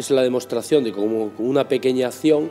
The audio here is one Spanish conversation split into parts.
es la demostración de cómo con una pequeña acción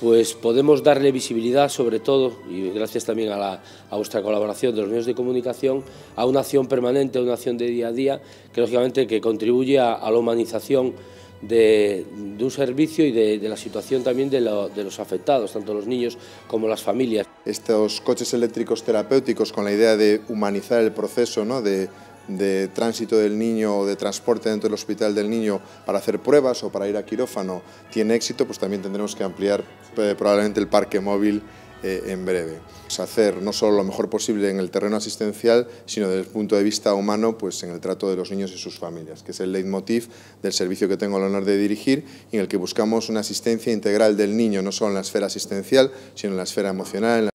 pues podemos darle visibilidad sobre todo, y gracias también a, vuestra colaboración de los medios de comunicación, a una acción permanente, a una acción de día a día, que lógicamente que contribuye a, la humanización de, un servicio y de, la situación también de, los afectados, tanto los niños como las familias. Estos coches eléctricos terapéuticos con la idea de humanizar el proceso, ¿no? de de tránsito del niño o de transporte dentro del hospital del niño para hacer pruebas o para ir a quirófano tiene éxito, pues también tendremos que ampliar eh, probablemente el parque móvil eh, en breve. Pues hacer no solo lo mejor posible en el terreno asistencial, sino desde el punto de vista humano, pues en el trato de los niños y sus familias, que es el leitmotiv del servicio que tengo el honor de dirigir y en el que buscamos una asistencia integral del niño, no solo en la esfera asistencial, sino en la esfera emocional.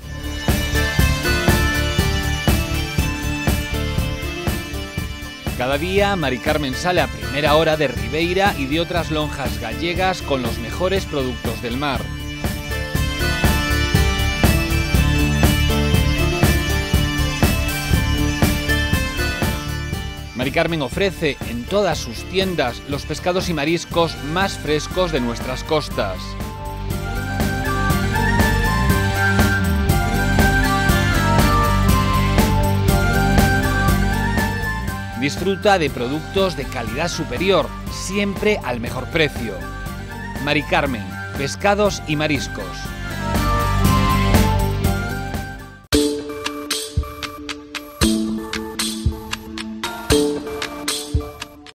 Cada día, Mari Carmen sale a primera hora de Ribeira y de otras lonjas gallegas con los mejores productos del mar. Mari Carmen ofrece en todas sus tiendas los pescados y mariscos más frescos de nuestras costas. Disfruta de productos de calidad superior, siempre al mejor precio. Mari Carmen, pescados y mariscos.